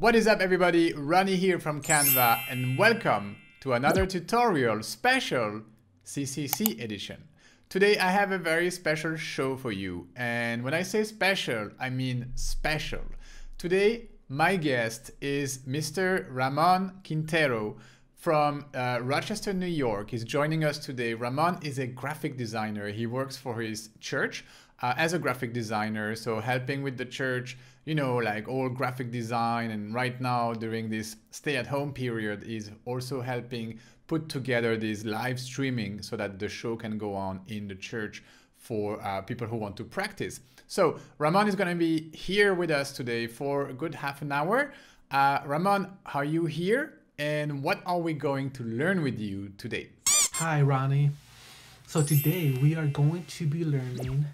What is up everybody, Ronnie here from Canva and welcome to another tutorial special CCC edition. Today I have a very special show for you and when I say special, I mean special. Today my guest is Mr. Ramon Quintero from uh, Rochester, New York. He's joining us today. Ramon is a graphic designer. He works for his church uh, as a graphic designer, so helping with the church you know, like all graphic design. And right now, during this stay at home period, is also helping put together this live streaming so that the show can go on in the church for uh, people who want to practice. So Ramon is going to be here with us today for a good half an hour. Uh, Ramon, are you here? And what are we going to learn with you today? Hi, Ronnie. So today we are going to be learning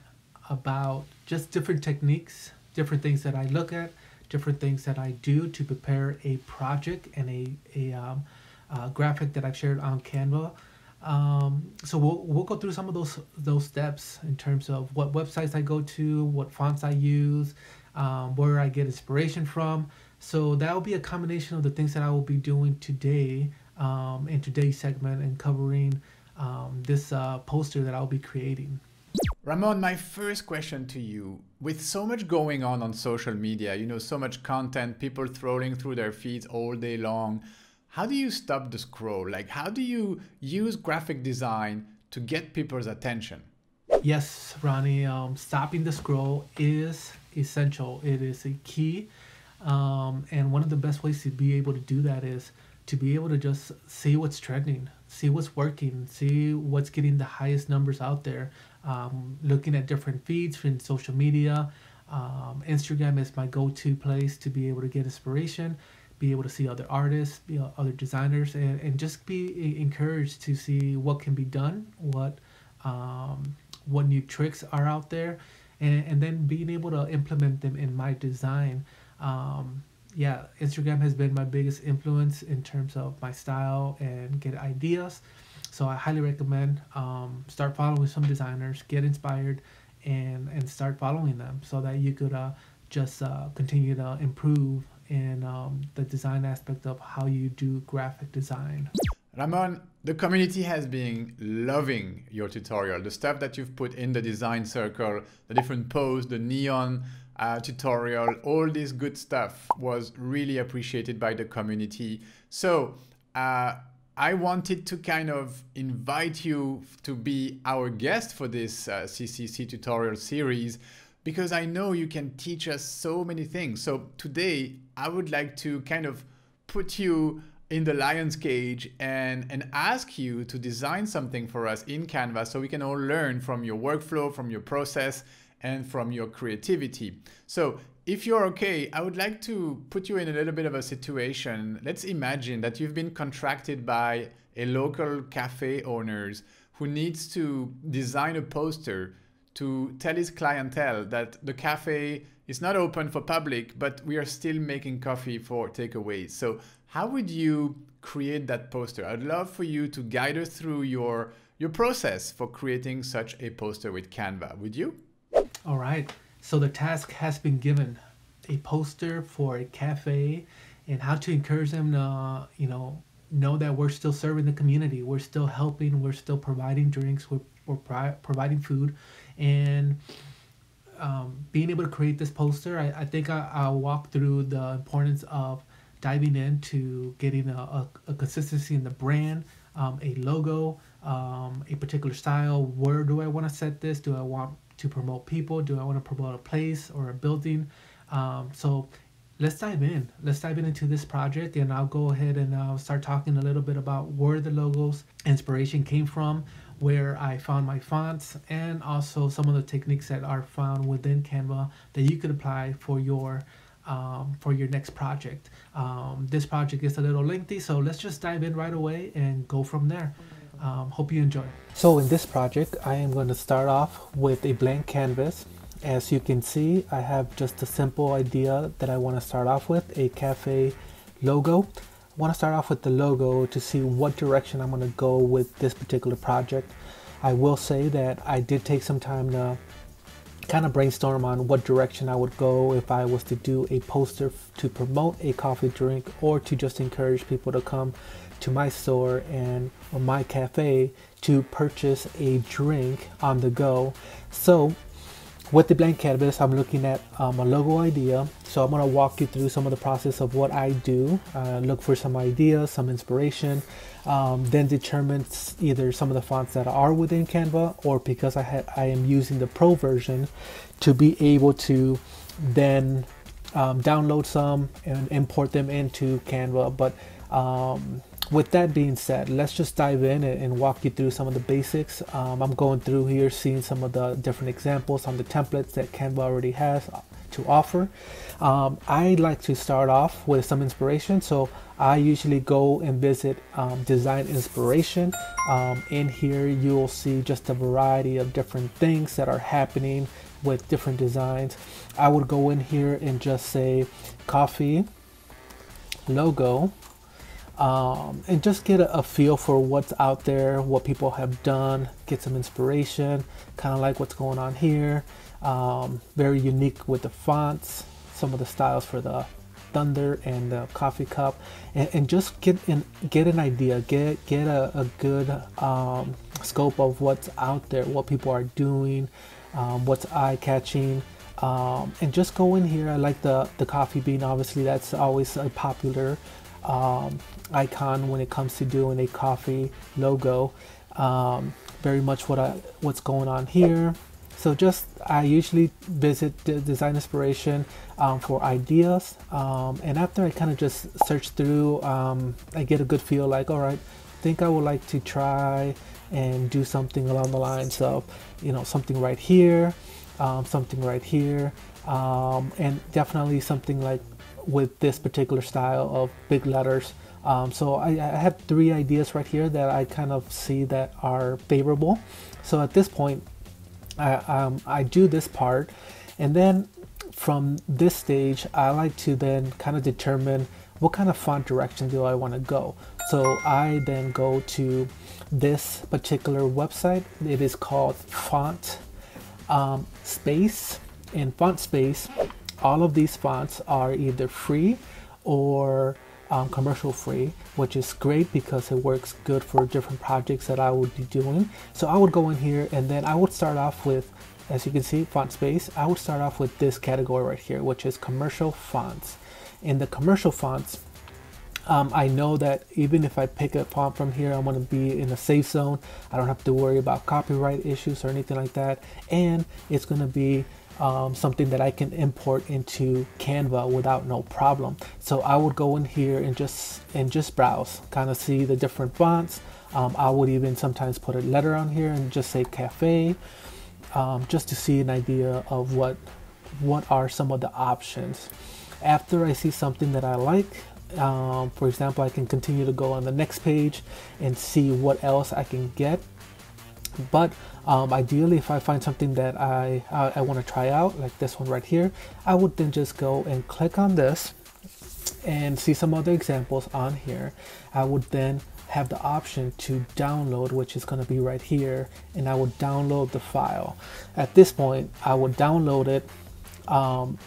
about just different techniques different things that I look at, different things that I do to prepare a project and a, a um, graphic that I've shared on Canva. Um, so we'll, we'll go through some of those those steps in terms of what websites I go to, what fonts I use, um, where I get inspiration from. So that will be a combination of the things that I will be doing today um, in today's segment and covering um, this uh, poster that I'll be creating. Ramon, my first question to you with so much going on on social media, you know, so much content, people throwing through their feeds all day long, how do you stop the scroll? Like, how do you use graphic design to get people's attention? Yes, Ronnie, um, stopping the scroll is essential. It is a key. Um, and one of the best ways to be able to do that is to be able to just see what's trending, see what's working, see what's getting the highest numbers out there um, looking at different feeds from social media. Um, Instagram is my go-to place to be able to get inspiration, be able to see other artists, know, other designers, and, and just be encouraged to see what can be done, what um, what new tricks are out there, and, and then being able to implement them in my design. Um, yeah, Instagram has been my biggest influence in terms of my style and get ideas. So I highly recommend um, start following some designers, get inspired, and and start following them so that you could uh, just uh, continue to improve in um, the design aspect of how you do graphic design. Ramon, the community has been loving your tutorial. The stuff that you've put in the design circle, the different posts, the neon uh, tutorial, all this good stuff was really appreciated by the community. So uh, I wanted to kind of invite you to be our guest for this uh, CCC tutorial series because I know you can teach us so many things. So today I would like to kind of put you in the lion's cage and, and ask you to design something for us in Canva so we can all learn from your workflow, from your process, and from your creativity. So if you're okay, I would like to put you in a little bit of a situation. Let's imagine that you've been contracted by a local cafe owners who needs to design a poster to tell his clientele that the cafe is not open for public, but we are still making coffee for takeaways. So how would you create that poster? I'd love for you to guide us through your, your process for creating such a poster with Canva. Would you? All right. So the task has been given a poster for a cafe and how to encourage them to, you know, know that we're still serving the community. We're still helping. We're still providing drinks. We're, we're providing food. And um, being able to create this poster, I, I think I, will walk through the importance of diving into getting a, a, a consistency in the brand, um, a logo, um, a particular style. Where do I want to set this? Do I want to promote people? Do I want to promote a place or a building? Um, so let's dive in. Let's dive in into this project, and I'll go ahead and uh, start talking a little bit about where the logos inspiration came from, where I found my fonts, and also some of the techniques that are found within Canva that you could apply for your um, for your next project. Um, this project is a little lengthy, so let's just dive in right away and go from there. Um, hope you enjoy. So in this project, I am going to start off with a blank canvas. As you can see, I have just a simple idea that I want to start off with, a cafe logo. I want to start off with the logo to see what direction I'm going to go with this particular project. I will say that I did take some time to kind of brainstorm on what direction I would go if I was to do a poster to promote a coffee drink or to just encourage people to come to my store and or my cafe to purchase a drink on the go. So with the blank canvas, I'm looking at um, a logo idea. So I'm gonna walk you through some of the process of what I do, uh, look for some ideas, some inspiration, um, then determine either some of the fonts that are within Canva or because I, I am using the pro version to be able to then um, download some and import them into Canva. But um, with that being said, let's just dive in and, walk you through some of the basics. Um, I'm going through here, seeing some of the different examples on the templates that Canva already has to offer. Um, I like to start off with some inspiration. So I usually go and visit um, Designspiration. Um, in here, you'll see just a variety of different things that are happening with different designs. I would go in here and just say coffee logo um, and just get a, a, feel for what's out there, what people have done, get some inspiration, kind of like what's going on here. Um, very unique with the fonts, some of the styles for the thunder and the coffee cup, and, and just get in, get an idea, get get a, a good um, scope of what's out there, what people are doing, um, what's eye catching. Um, and just go in here. I like the the coffee bean. Obviously, that's always a popular um, icon when it comes to doing a coffee logo. Um, very much what I what's going on here. So just I usually visit the Designspiration um, for ideas, um, and after I kind of just search through, um, I get a good feel like, all right, I think I would like to try and do something along the lines of, you know, something right here, um, something right here, um, and definitely something like with this particular style of big letters. Um, so I, I, have three ideas right here that I kind of see that are favorable. So at this point, I, um, I do this part and then from this stage, I like to then kind of determine what kind of font direction do I want to go. So I then go to this particular website. It is called Font um, Space. In Font Space, all of these fonts are either free or um, commercial free, which is great because it works good for different projects that I would be doing. So I would go in here and then I would start off with, as you can see, font space. I would start off with this category right here, which is commercial fonts. In the commercial fonts, um, I know that even if I pick a font from here, I'm going to be in a safe zone. I don't have to worry about copyright issues or anything like that. And it's going to be um, something that I can import into Canva without no problem. So I would go in here and just and just browse, kind of see the different fonts. Um, I would even sometimes put a letter on here and just say cafe, um, just to see an idea of what what are some of the options. After I see something that I like, um, for example, I can continue to go on the next page and see what else I can get but um, ideally if I find something that I, I, I want to try out like this one right here I would then just go and click on this and see some other examples on here. I would then have the option to download which is going to be right here and I would download the file. At this point I would download it um,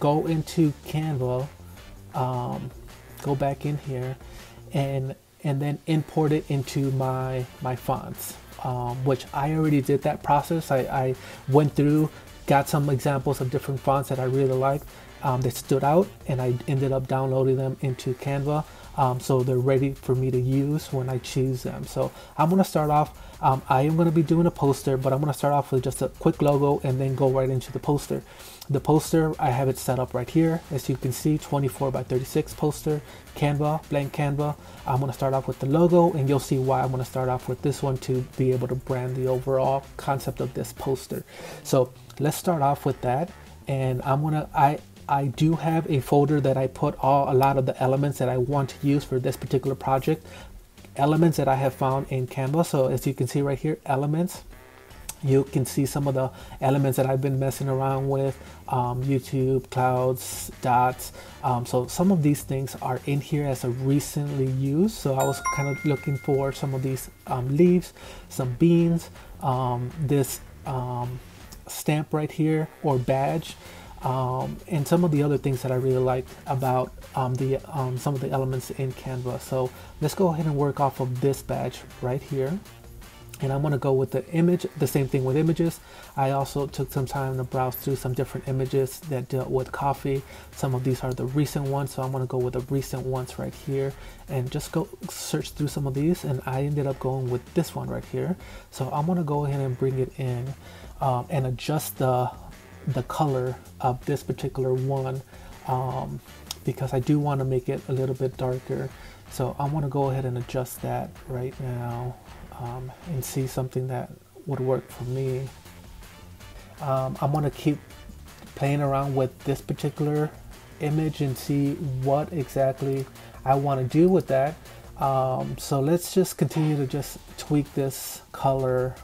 go into Canva um, go back in here and and then import it into my my fonts um, which I already did that process. I, I, went through, got some examples of different fonts that I really liked um, that stood out, and I ended up downloading them into Canva. Um, so they're ready for me to use when I choose them. So I'm gonna start off, um, I am gonna be doing a poster, but I'm gonna start off with just a quick logo and then go right into the poster. The poster, I have it set up right here. As you can see, 24 by 36 poster, Canva, blank Canva. I'm gonna start off with the logo and you'll see why I'm gonna start off with this one to be able to brand the overall concept of this poster. So let's start off with that. And I'm gonna, I, I do have a folder that I put all a lot of the elements that I want to use for this particular project. Elements that I have found in Canva. So as you can see right here, elements. You can see some of the elements that I've been messing around with, um, YouTube, clouds, dots. Um, so some of these things are in here as a recently used. So I was kind of looking for some of these um, leaves, some beans, um, this um, stamp right here or badge um, and some of the other things that I really liked about the some of the elements in Canva. So let's go ahead and work off of this badge right here. And I'm going to go with the image, the same thing with images. I also took some time to browse through some different images that dealt with coffee. Some of these are the recent ones, so I'm going to go with the recent ones right here and just go search through some of these. And I ended up going with this one right here. So I'm going to go ahead and bring it in um, and adjust the the color of this particular one um, because I do want to make it a little bit darker. So I want to go ahead and adjust that right now um, and see something that would work for me. Um, I'm to keep playing around with this particular image and see what exactly I want to do with that. Um, so let's just continue to just tweak this color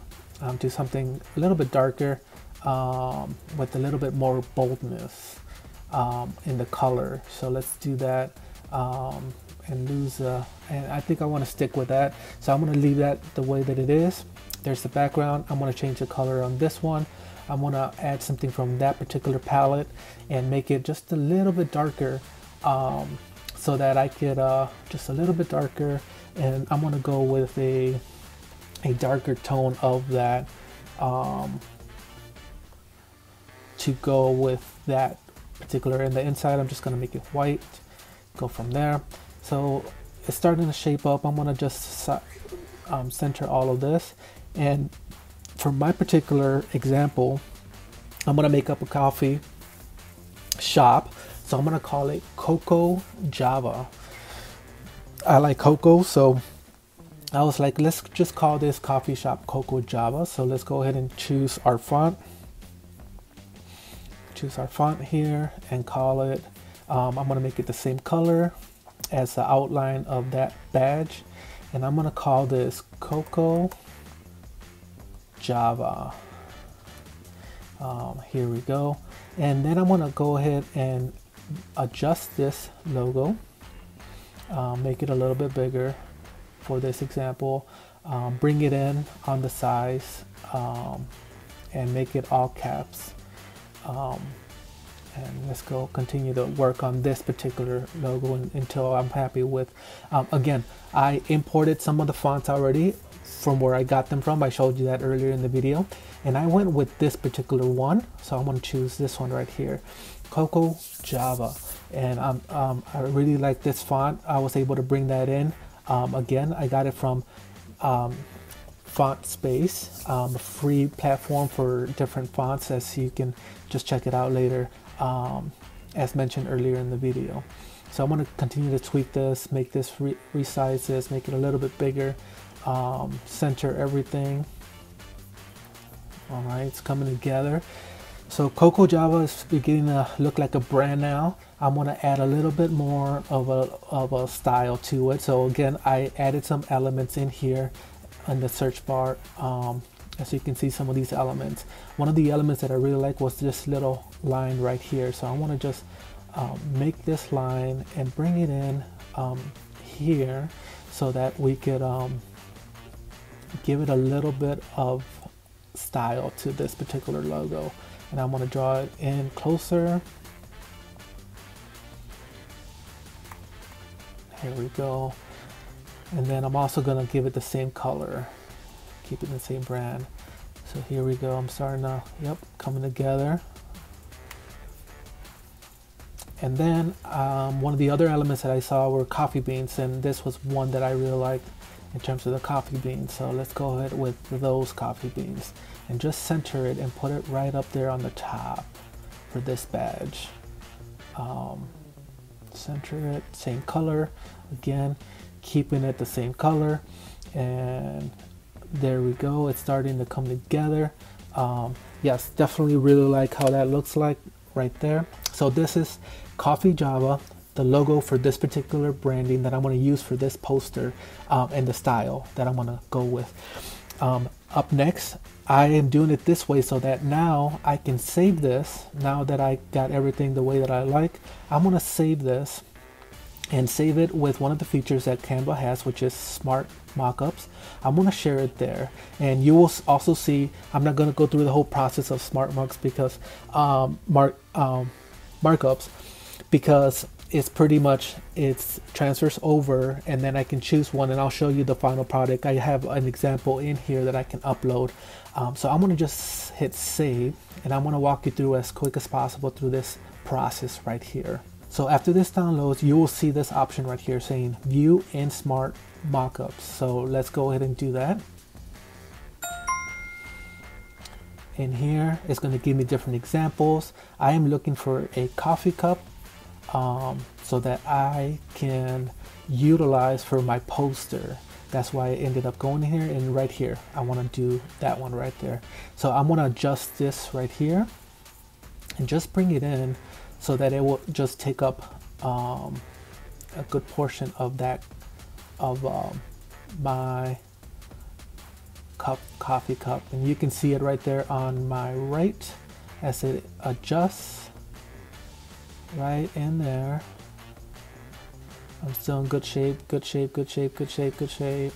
um, to something a little bit darker um, with a little bit more boldness um, in the color. So let's do that um, and lose, uh, and I think I want to stick with that. So I'm going to leave that the way that it is. There's the background. I'm to change the color on this one. I'm to add something from that particular palette and make it just a little bit darker um, so that I could uh, just a little bit darker and I'm going to go with a a darker tone of that um, to go with that particular in the inside I'm just going to make it white go from there so it's starting to shape up. I'm to just um, center all of this. And for my particular example I'm to make up a coffee shop. So I'm to call it Coco Java. I like cocoa so I was like let's just call this coffee shop Coco Java. So let's go ahead and choose our font. Choose our font here and call it, um, I'm to make it the same color as the outline of that badge. And I'm going to call this Coco Java. Um, here we go. And then I'm to go ahead and adjust this logo. Um, make it a little bit bigger for this example. Um, bring it in on the size um, and make it all caps um, and let's go continue to work on this particular logo until I'm happy with um, again I imported some of the fonts already from where I got them from. I showed you that earlier in the video. And I went with this particular one. So I'm to choose this one right here Coco Java. And um, um, I really like this font. I was able to bring that in. Um, again I got it from um, font space um, a free platform for different fonts as you can just check it out later um, as mentioned earlier in the video. So I'm to continue to tweak this make this re resize this make it a little bit bigger um, center everything. All right it's coming together. So Coco Java is beginning to look like a brand now. I'm to add a little bit more of a, of a style to it. So again I added some elements in here in the search bar um, as you can see some of these elements. One of the elements that I really like was this little line right here. So I want to just um, make this line and bring it in um, here so that we could um, give it a little bit of style to this particular logo. And I'm going to draw it in closer. Here we go. And then I'm also going to give it the same color keep it in the same brand. So here we go I'm starting to yep coming together. And then um, one of the other elements that I saw were coffee beans and this was one that I really liked in terms of the coffee beans. So let's go ahead with those coffee beans and just center it and put it right up there on the top for this badge. Um, center it same color. Again keeping it the same color. And there we go. It's starting to come together. Um, yes definitely really like how that looks like right there. So this is coffee java the logo for this particular branding that I'm going to use for this poster um, and the style that I'm going to go with. Um, up next I am doing it this way so that now I can save this. Now that I got everything the way that I like I'm going to save this and save it with one of the features that Canva has, which is smart mockups. I'm to share it there. And you will also see, I'm not going to go through the whole process of smart marks because um, mark um, markups because it's pretty much it's transfers over and then I can choose one and I'll show you the final product. I have an example in here that I can upload. Um, so I'm to just hit save and I'm to walk you through as quick as possible through this process right here. So after this downloads, you will see this option right here saying view in smart mockups. So let's go ahead and do that. In here, it's going to give me different examples. I am looking for a coffee cup um, so that I can utilize for my poster. That's why I ended up going here and right here. I want to do that one right there. So I'm going to adjust this right here and just bring it in so that it will just take up um, a good portion of that of um, my cup coffee cup. And you can see it right there on my right as it adjusts right in there. I'm still in good shape good shape good shape good shape good shape.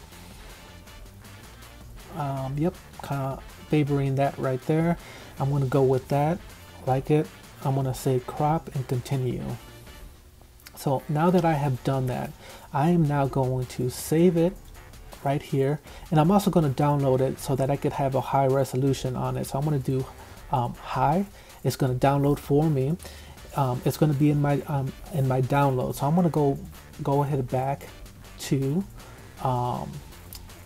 Um, yep kind of favoring that right there. I'm gonna go with that. Like it I'm going to say crop and continue. So now that I have done that, I am now going to save it right here. And I'm also going to download it so that I could have a high resolution on it. So I'm going to do um, high. It's going to download for me. Um, it's going to be in my um, in my download. So I'm going to go go ahead back to um,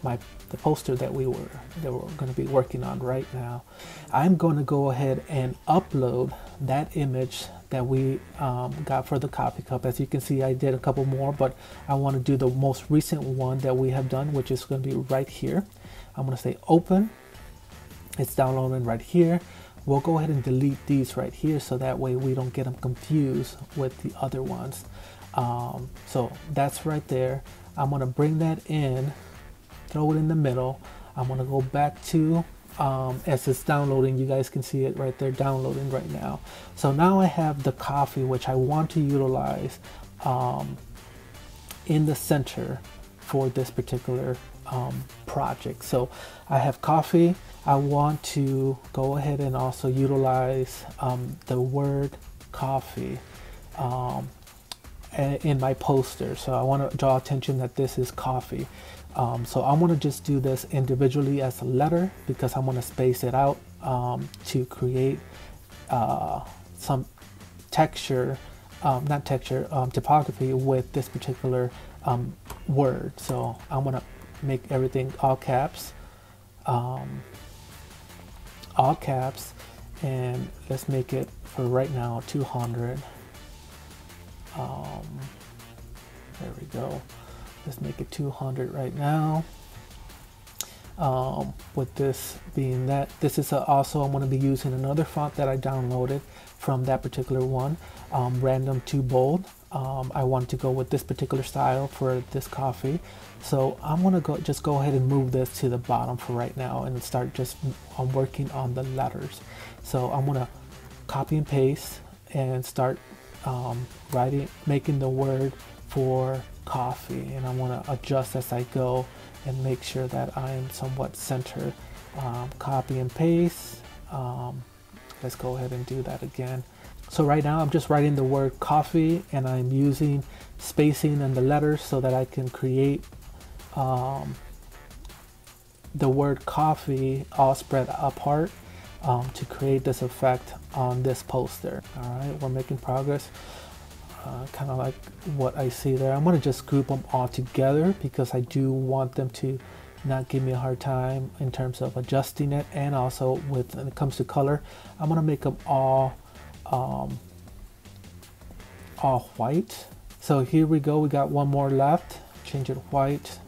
my the poster that we were that we're going to be working on right now. I'm going to go ahead and upload that image that we um, got for the coffee cup. As you can see, I did a couple more, but I want to do the most recent one that we have done, which is going to be right here. I'm going to say open. It's downloading right here. We'll go ahead and delete these right here so that way we don't get them confused with the other ones. Um, so that's right there. I'm going to bring that in throw it in the middle. I'm gonna go back to um, as it's downloading. You guys can see it right there downloading right now. So now I have the coffee which I want to utilize um, in the center for this particular um, project. So I have coffee. I want to go ahead and also utilize um, the word coffee um, in my poster. So I want to draw attention that this is coffee um, so I'm to just do this individually as a letter because I'm to space it out um, to create uh, some texture, um, not texture, um, typography with this particular um, word. So I'm to make everything all caps, um, all caps, and let's make it for right now 200. there we go. Let's make it 200 right now. Um, with this being that, this is a, also, I'm going to be using another font that I downloaded from that particular one, um, Random to Bold. Um, I want to go with this particular style for this coffee. So I'm going to go just go ahead and move this to the bottom for right now and start just I'm working on the letters. So I'm going to copy and paste and start um, writing, making the word for coffee and I want to adjust as I go and make sure that I am somewhat centered. Um, copy and paste. Um, let's go ahead and do that again. So right now I'm just writing the word coffee and I'm using spacing and the letters so that I can create um, the word coffee all spread apart um, to create this effect on this poster. All right, we're making progress uh, kind of like what I see there. I'm going to just group them all together because I do want them to not give me a hard time in terms of adjusting it. And also with when it comes to color I'm gonna make them all um, all white. So here we go. We got one more left. Change it white.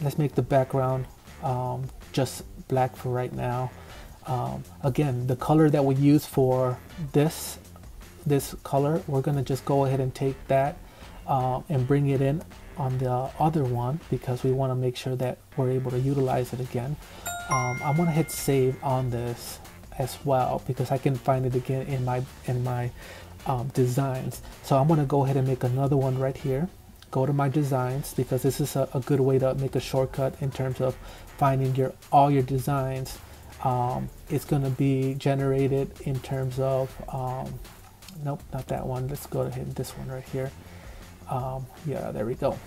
Let's make the background um, just black for right now. Um, again the color that we use for this this color we're gonna just go ahead and take that uh, and bring it in on the other one because we want to make sure that we're able to utilize it again. Um, I'm gonna hit save on this as well because I can find it again in my in my um, designs. So I'm gonna go ahead and make another one right here. Go to my designs because this is a, a good way to make a shortcut in terms of finding your all your designs. Um, it's going to be generated in terms of um, nope not that one. Let's go ahead this one right here. Um, yeah there we go.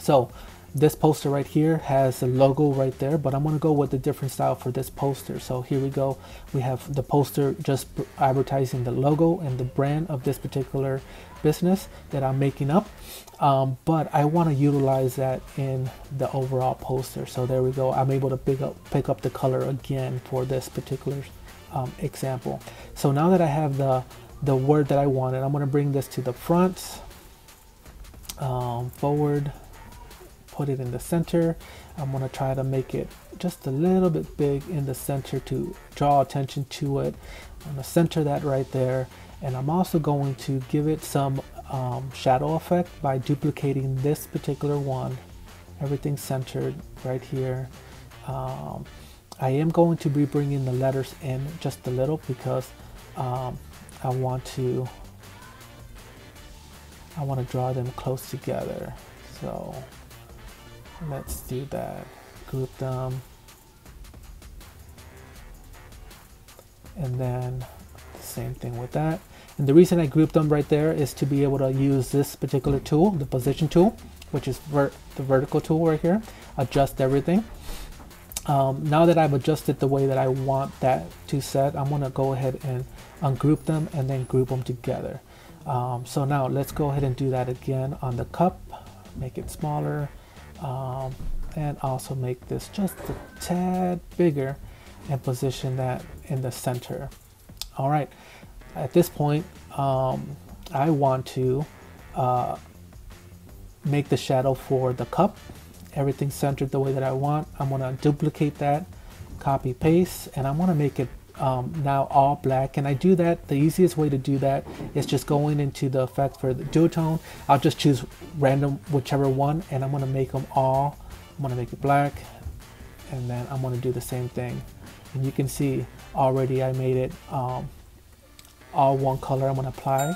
So this poster right here has the logo right there but I'm gonna go with a different style for this poster. So here we go. We have the poster just advertising the logo and the brand of this particular business that I'm making up. Um, but I want to utilize that in the overall poster. So there we go. I'm able to pick up pick up the color again for this particular um, example. So now that I have the the word that I wanted I'm to bring this to the front um, forward put it in the center. I'm to try to make it just a little bit big in the center to draw attention to it. I'm to center that right there. And I'm also going to give it some um, shadow effect by duplicating this particular one. Everything centered right here. Um, I am going to be bringing the letters in just a little because um, I want to I want to draw them close together. So Let's do that. Group them. And then the same thing with that. And the reason I grouped them right there is to be able to use this particular tool, the position tool, which is ver the vertical tool right here, adjust everything. Um, now that I've adjusted the way that I want that to set, I'm gonna go ahead and ungroup them and then group them together. Um, so now let's go ahead and do that again on the cup, make it smaller, um, and also make this just a tad bigger and position that in the center. All right, at this point, um, I want to uh, make the shadow for the cup. Everything centered the way that I want. I'm gonna duplicate that, copy paste, and I'm gonna make it um, now all black. And I do that, the easiest way to do that is just going into the effect for the duotone. I'll just choose random, whichever one, and I'm gonna make them all, I'm gonna make it black, and then I'm gonna do the same thing. And you can see already I made it um, all one color I'm gonna apply.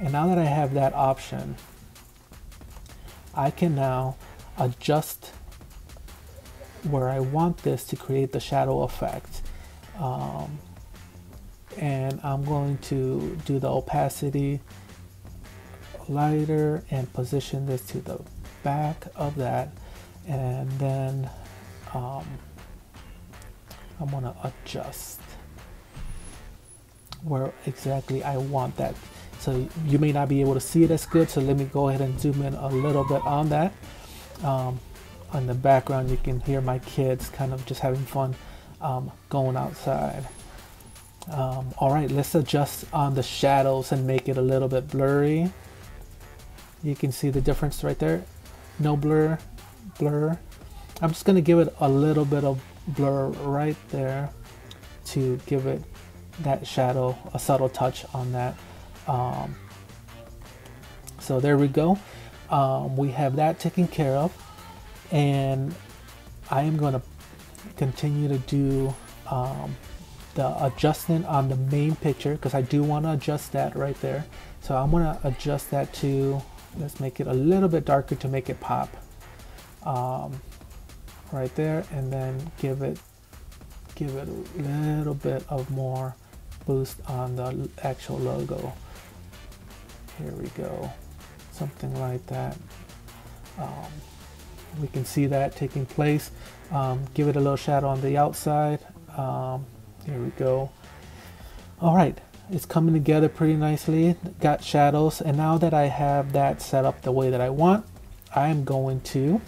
And now that I have that option, I can now adjust where I want this to create the shadow effect. Um, and I'm going to do the opacity lighter and position this to the back of that. And then um, I'm gonna adjust where exactly I want that. So you may not be able to see it as good so let me go ahead and zoom in a little bit on that. Um, on the background you can hear my kids kind of just having fun um, going outside. Um, all right, let's adjust on the shadows and make it a little bit blurry. You can see the difference right there. No blur, blur. I'm just gonna give it a little bit of blur right there to give it that shadow, a subtle touch on that. Um, so there we go. Um, we have that taken care of. And I am gonna continue to do um, the adjustment on the main picture because I do want to adjust that right there. So I'm going to adjust that to, let's make it a little bit darker to make it pop. Um, right there and then give it give it a little bit of more boost on the actual logo here we go something like that um, we can see that taking place um, give it a little shadow on the outside. Um, here we go. All right it's coming together pretty nicely. Got shadows and now that I have that set up the way that I want I am going to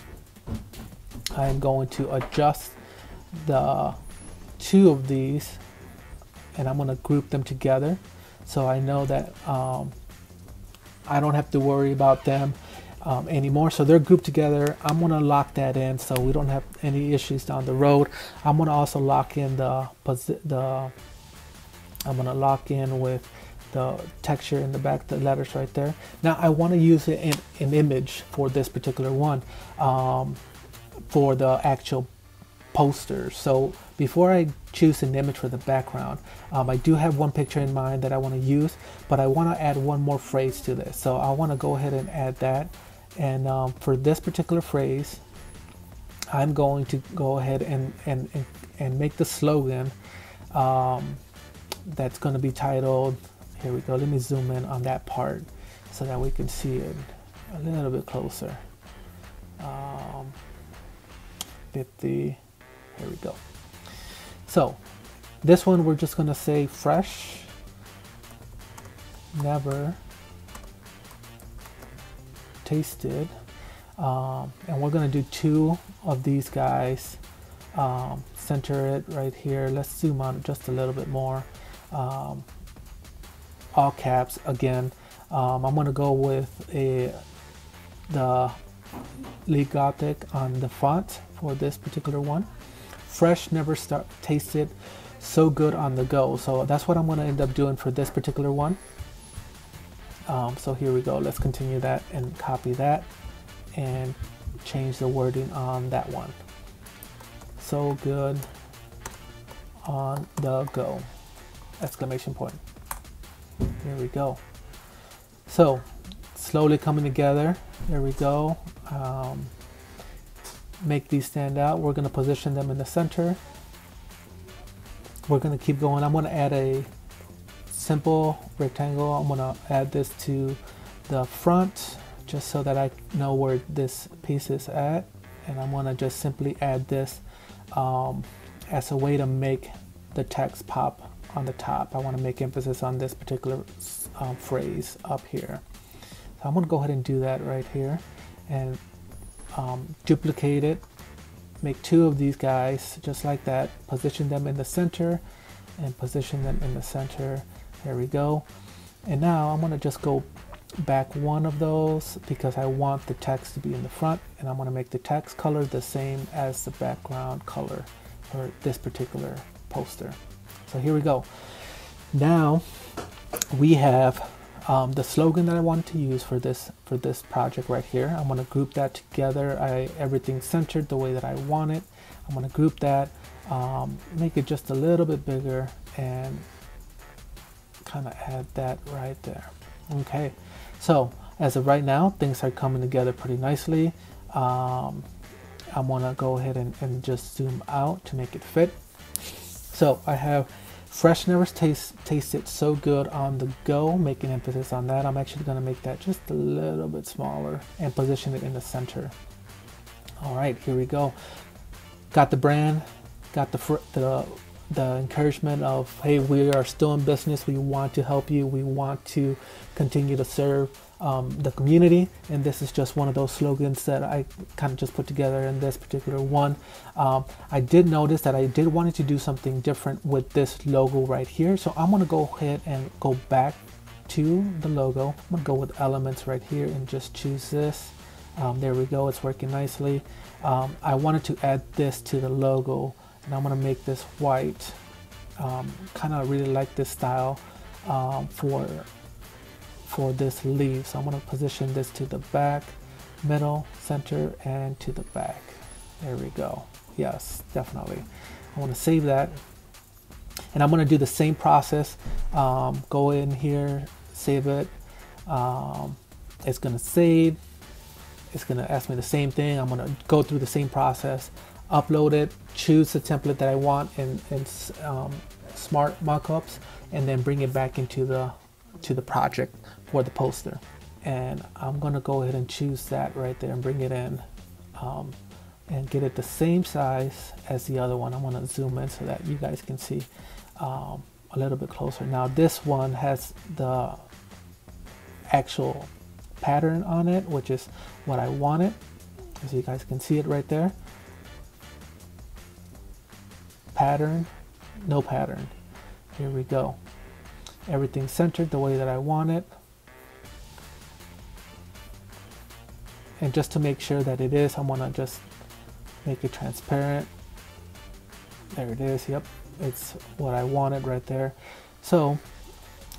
I am going to adjust the two of these and I'm going to group them together. So I know that um, I don't have to worry about them um, anymore. So they're grouped together. I'm gonna lock that in so we don't have any issues down the road. I'm gonna also lock in the the I'm gonna lock in with the texture in the back, the letters right there. Now I want to use it in an image for this particular one um, for the actual poster. So before I choose an image for the background, um, I do have one picture in mind that I want to use, but I want to add one more phrase to this. So I want to go ahead and add that And um, for this particular phrase, I'm going to go ahead and, and, and, and make the slogan um, that's going to be titled, here we go, let me zoom in on that part so that we can see it a little bit closer. Um, 50, here we go. So this one we're just going to say fresh, never tasted. Um, and we're to do two of these guys. Um, center it right here. Let's zoom out just a little bit more. Um, all caps again. Um, I'm to go with a the League Gothic on the font for this particular one. Fresh, never start tasted so good on the go. So that's what I'm to end up doing for this particular one. Um, so here we go. Let's continue that and copy that and change the wording on that one. So good on the go. Exclamation point. Here we go. So slowly coming together. There we go. Um, make these stand out. We're going to position them in the center. We're going to keep going. I'm going to add a simple rectangle. I'm to add this to the front just so that I know where this piece is at. And I'm to just simply add this um, as a way to make the text pop on the top. I want to make emphasis on this particular um, phrase up here. So I'm to go ahead and do that right here and um, duplicate it. Make two of these guys just like that. Position them in the center and position them in the center. There we go. And now I'm to just go back one of those because I want the text to be in the front and I'm to make the text color the same as the background color for this particular poster. So here we go. Now we have um, the slogan that I want to use for this for this project right here. I'm to group that together. I everything centered the way that I want it. I'm to group that, um, make it just a little bit bigger, and kind of add that right there. Okay, so as of right now, things are coming together pretty nicely. Um, I'm to go ahead and, and just zoom out to make it fit. So I have Fresh never taste, tasted so good on the go, making emphasis on that. I'm actually to make that just a little bit smaller and position it in the center. All right, here we go. Got the brand, got the, the, the encouragement of, hey, we are still in business. We want to help you. We want to continue to serve um, the community. And this is just one of those slogans that I kind of just put together in this particular one. Um, I did notice that I did wanted to do something different with this logo right here. So I'm going to go ahead and go back to the logo. I'm going to go with elements right here and just choose this. Um, there we go. It's working nicely. Um, I wanted to add this to the logo and I'm to make this white. Um, kind of really like this style um, for for this leaf. So I'm to position this to the back, middle, center, and to the back. There we go. Yes, definitely. I want to save that. And I'm to do the same process. Um, go in here, save it. Um, it's to save. It's to ask me the same thing. I'm to go through the same process, upload it, choose the template that I want in, in um, smart mockups, and then bring it back into the to the project for the poster. And I'm gonna go ahead and choose that right there and bring it in um, and get it the same size as the other one. I'm gonna zoom in so that you guys can see um, a little bit closer. Now this one has the actual pattern on it, which is what I wanted. As you guys can see it right there. Pattern, no pattern. Here we go. Everything centered the way that I want it. and just to make sure that it is I'm gonna just make it transparent there it is yep it's what I wanted right there so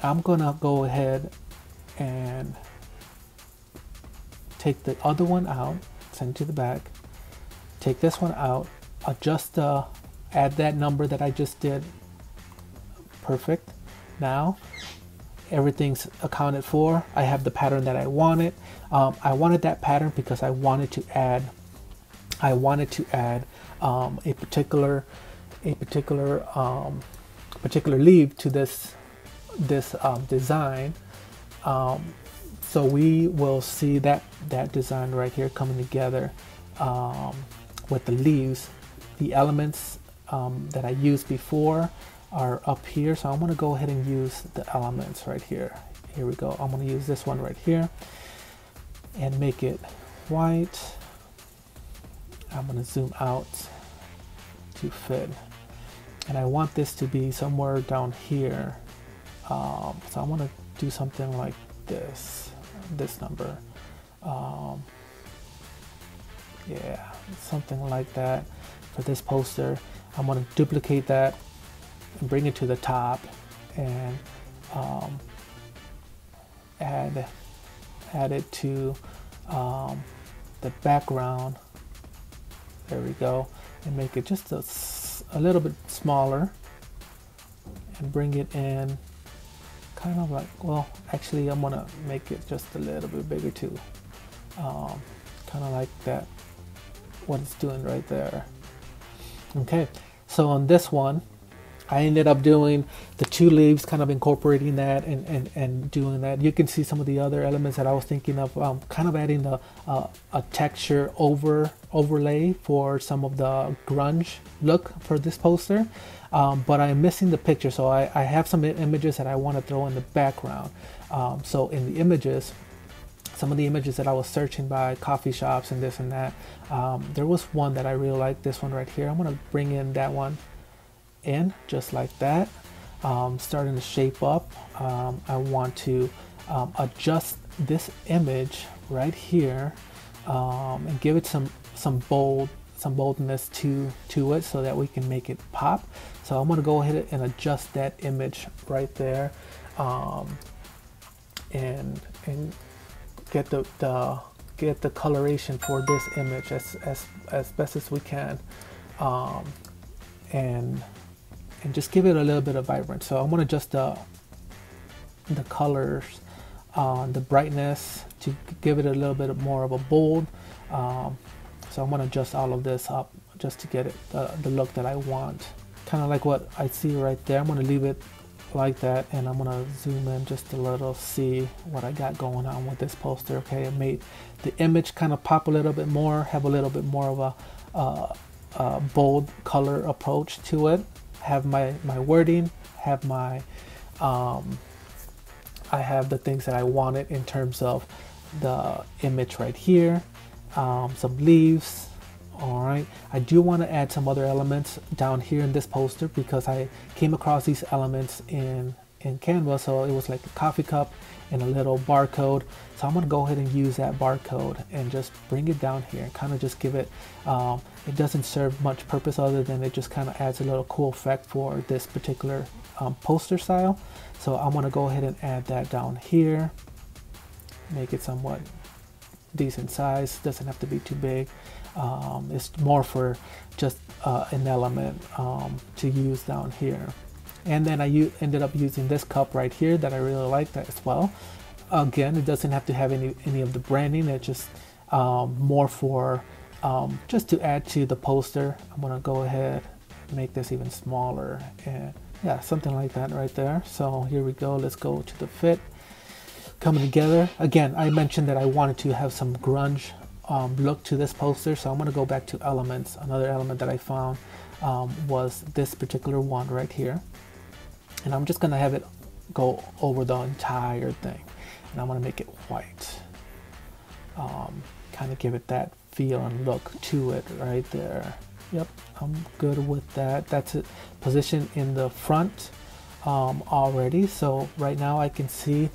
I'm gonna go ahead and take the other one out send to the back take this one out adjust the add that number that I just did perfect now everything's accounted for. I have the pattern that I wanted. Um, I wanted that pattern because I wanted to add, I wanted to add um, a particular, a particular, um, particular leaf to this, this um, design. Um, so we will see that that design right here coming together um, with the leaves. The elements that I used before are up here. So I'm to go ahead and use the elements right here. Here we go. I'm to use this one right here and make it white. I'm to zoom out to fit. And I want this to be somewhere down here. Um, so I want to do something like this, this number. Um, yeah, something like that for this poster. I'm going to duplicate that and bring it to the top and um, add add it to um, the background. There we go. And make it just a, a little bit smaller and bring it in kind of like well actually I'm gonna make it just a little bit bigger too. Um, kind of like that what it's doing right there. Okay so on this one I ended up doing the two leaves, kind of incorporating that and, and, and doing that. You can see some of the other elements that I was thinking of, um, kind of adding the uh, a texture over overlay for some of the grunge look for this poster. Um, but I'm missing the picture, so I, I have some images that I want to throw in the background. Um, so in the images, some of the images that I was searching by coffee shops and this and that, um, there was one that I really like. This one right here. I'm gonna bring in that one in just like that um, starting to shape up um, I want to um, adjust this image right here um, and give it some some bold some boldness to to it so that we can make it pop so I'm gonna go ahead and adjust that image right there um, and and get the, the get the coloration for this image as, as, as best as we can um, and and just give it a little bit of vibrance. So I'm to adjust the, the colors, uh, the brightness to give it a little bit more of a bold. Um, so I'm to adjust all of this up just to get it uh, the look that I want. Kind of like what I see right there. I'm to leave it like that and I'm to zoom in just a little see what I got going on with this poster. Okay, it made the image kind of pop a little bit more, have a little bit more of a uh, uh, bold color approach to it have my my wording, have my um, I have the things that I wanted in terms of the image right here, um, some leaves. All right, I do want to add some other elements down here in this poster because I came across these elements in in Canva. So it was like a coffee cup and a little barcode. So I'm gonna go ahead and use that barcode and just bring it down here, kind of just give it, um, it doesn't serve much purpose other than it just kind of adds a little cool effect for this particular um, poster style. So I'm gonna go ahead and add that down here, make it somewhat decent size, doesn't have to be too big. Um, it's more for just uh, an element um, to use down here. And then I ended up using this cup right here that I really liked as well. Again it doesn't have to have any any of the branding. It's just um, more for um, just to add to the poster. I'm gonna go ahead make this even smaller and yeah something like that right there. So here we go. Let's go to the fit. Coming together. Again I mentioned that I wanted to have some grunge um, look to this poster. So I'm gonna go back to elements. Another element that I found um, was this particular one right here. And I'm just gonna have it go over the entire thing. And I'm gonna make it white. Um, kind of give it that feel and look to it right there. Yep I'm good with that. That's it position in the front um, already. So right now I can see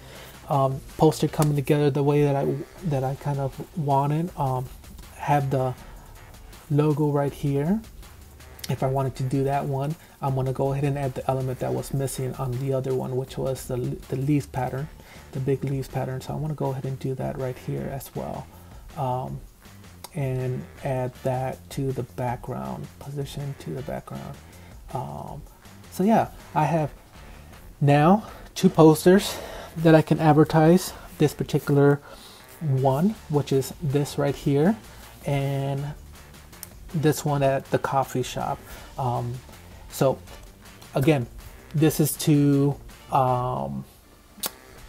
um, poster coming together the way that I that I kind of wanted. Um, have the logo right here. If I wanted to do that one I'm to go ahead and add the element that was missing on the other one which was the, the leaf pattern the big leaves pattern. So I want to go ahead and do that right here as well. Um, and add that to the background position to the background. Um, so yeah I have now two posters that I can advertise this particular one, which is this right here, and this one at the coffee shop. Um, so again, this is two um,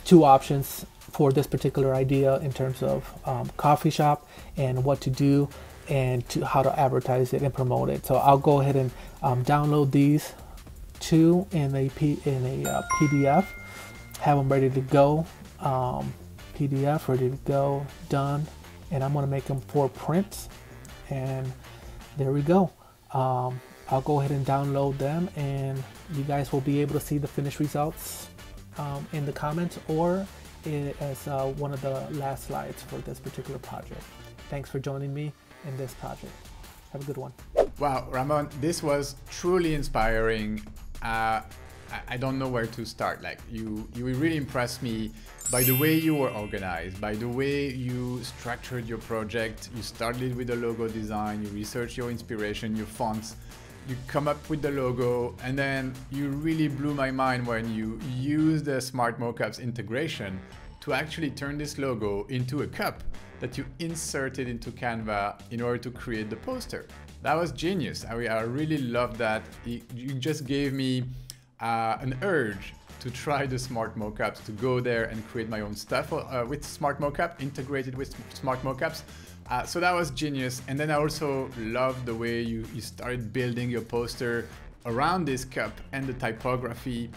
two options for this particular idea in terms of um, coffee shop and what to do and to how to advertise it and promote it. So I'll go ahead and um, download these two in a P in a uh, PDF, have them ready to go. Um, PDF ready to go, done, and I'm gonna make them for prints, and there we go. Um, I'll go ahead and download them, and you guys will be able to see the finished results um, in the comments or as uh, one of the last slides for this particular project. Thanks for joining me in this project. Have a good one. Wow, Ramon, this was truly inspiring. Uh, I don't know where to start. Like you, you really impressed me by the way you were organized, by the way you structured your project. You started with the logo design, you researched your inspiration, your fonts, you come up with the logo, and then you really blew my mind when you used the Smart Mockups integration to actually turn this logo into a cup that you inserted into Canva in order to create the poster. That was genius. I, I really love that. You just gave me uh, an urge to try the smart mockups, to go there and create my own stuff uh, with smart mockup, integrated with smart mockups. Uh, so that was genius. And then I also loved the way you, you started building your poster around this cup and the typography,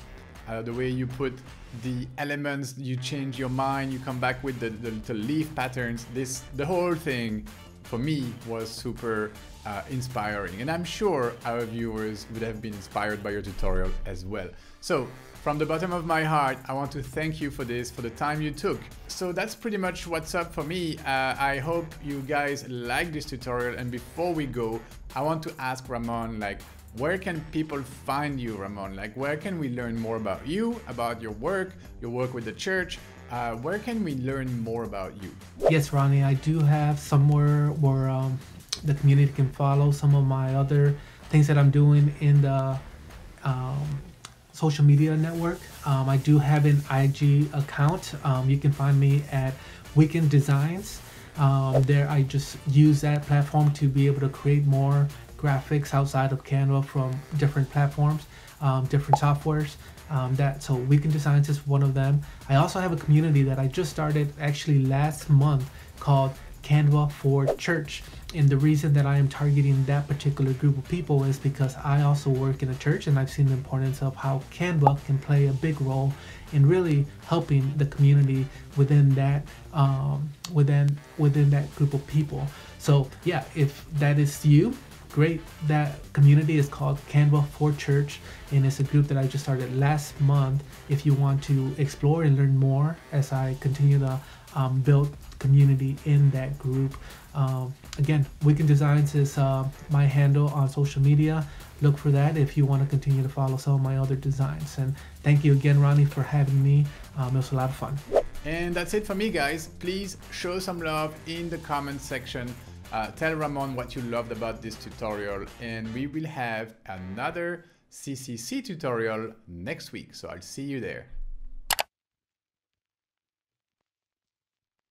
uh, the way you put the elements, you change your mind, you come back with the, the, the leaf patterns. This, the whole thing for me was super uh, inspiring. And I'm sure our viewers would have been inspired by your tutorial as well. So from the bottom of my heart, I want to thank you for this, for the time you took. So that's pretty much what's up for me. Uh, I hope you guys like this tutorial. And before we go, I want to ask Ramon, like, where can people find you, Ramon? Like, where can we learn more about you, about your work, your work with the church? Uh, where can we learn more about you? Yes, Ronnie, I do have somewhere where um, the community can follow some of my other things that I'm doing in the um, social media network. Um, I do have an IG account. Um, you can find me at Weekend Designs. Um, there, I just use that platform to be able to create more graphics outside of Canva from different platforms, um, different softwares. Um, that so Weekend Designs is one of them. I also have a community that I just started actually last month called Canva for Church. And the reason that I am targeting that particular group of people is because I also work in a church and I've seen the importance of how Canva can play a big role in really helping the community within that um, within within that group of people. So yeah, if that is you, great. That community is called Canva for Church, and it's a group that I just started last month. If you want to explore and learn more as I continue to um, build community in that group. Um, again, Weekend Designs is uh, my handle on social media. Look for that if you want to continue to follow some of my other designs. And thank you again, Ronnie, for having me. Um, it was a lot of fun. And that's it for me, guys. Please show some love in the comment section. Uh, tell Ramon what you loved about this tutorial, and we will have another CCC tutorial next week. So I'll see you there.